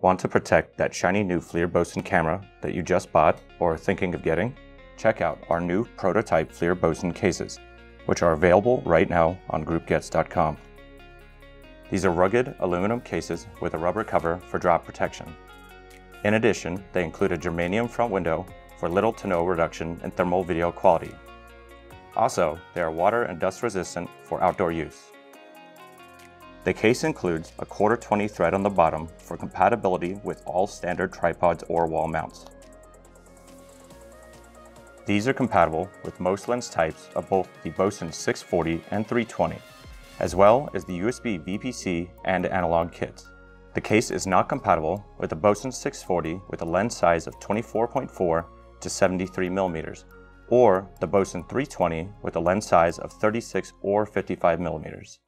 Want to protect that shiny new FLIR Boson camera that you just bought or are thinking of getting? Check out our new prototype FLIR Boson cases, which are available right now on groupgets.com. These are rugged aluminum cases with a rubber cover for drop protection. In addition, they include a germanium front window for little to no reduction in thermal video quality. Also, they are water and dust resistant for outdoor use. The case includes a quarter 20 thread on the bottom for compatibility with all standard tripods or wall mounts. These are compatible with most lens types of both the Boson 640 and 320, as well as the USB VPC and analog kits. The case is not compatible with the Boson 640 with a lens size of 24.4 to 73 millimeters, or the Boson 320 with a lens size of 36 or 55 millimeters.